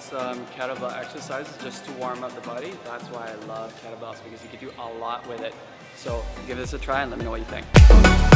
Some kettlebell exercises just to warm up the body. That's why I love kettlebells because you can do a lot with it. So give this a try and let me know what you think.